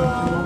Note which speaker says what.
Speaker 1: Oh.